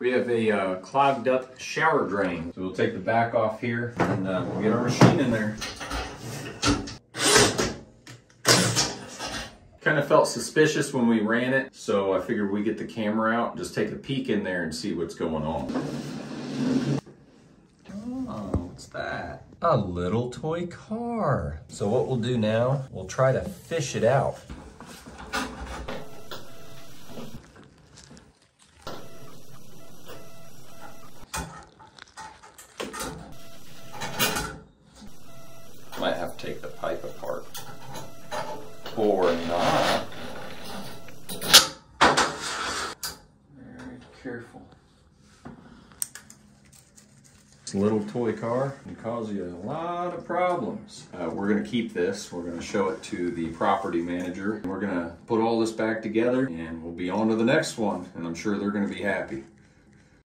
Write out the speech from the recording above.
We have a uh, clogged up shower drain. So we'll take the back off here and uh, we'll get our machine in there. Kind of felt suspicious when we ran it, so I figured we get the camera out, just take a peek in there and see what's going on. Oh, what's that? A little toy car. So what we'll do now, we'll try to fish it out. Might have to take the pipe apart. Or not. Very careful. This little toy car can cause you a lot of problems. Uh, we're gonna keep this. We're gonna show it to the property manager. We're gonna put all this back together and we'll be on to the next one and I'm sure they're gonna be happy.